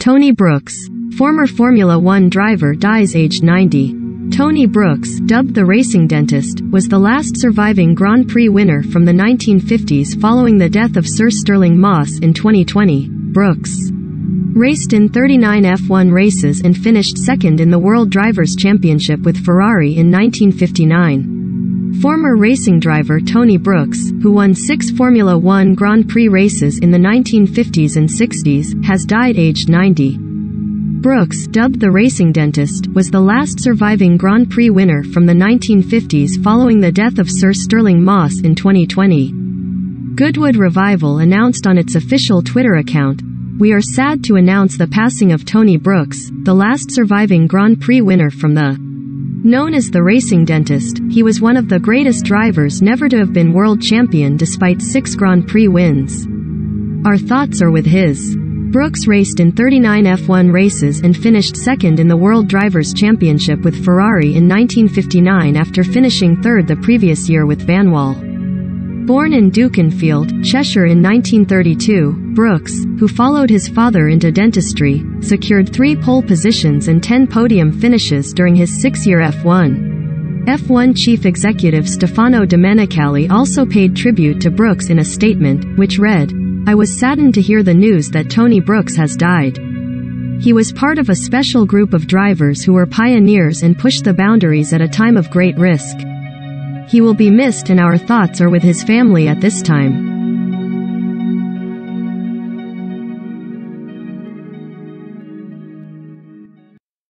Tony Brooks, former Formula One driver dies aged 90. Tony Brooks, dubbed the racing dentist, was the last surviving Grand Prix winner from the 1950s following the death of Sir Stirling Moss in 2020. Brooks raced in 39 F1 races and finished second in the World Drivers' Championship with Ferrari in 1959. Former racing driver Tony Brooks, who won six Formula One Grand Prix races in the 1950s and 60s, has died aged 90. Brooks, dubbed the racing dentist, was the last surviving Grand Prix winner from the 1950s following the death of Sir Stirling Moss in 2020. Goodwood Revival announced on its official Twitter account, We are sad to announce the passing of Tony Brooks, the last surviving Grand Prix winner from the Known as the racing dentist, he was one of the greatest drivers never to have been world champion despite six Grand Prix wins. Our thoughts are with his. Brooks raced in 39 F1 races and finished second in the World Drivers' Championship with Ferrari in 1959 after finishing third the previous year with Vanwall. Born in Dukinfield, Cheshire in 1932, Brooks, who followed his father into dentistry, secured three pole positions and 10 podium finishes during his six-year F1. F1 chief executive Stefano Domenicali also paid tribute to Brooks in a statement, which read, I was saddened to hear the news that Tony Brooks has died. He was part of a special group of drivers who were pioneers and pushed the boundaries at a time of great risk. He will be missed and our thoughts are with his family at this time.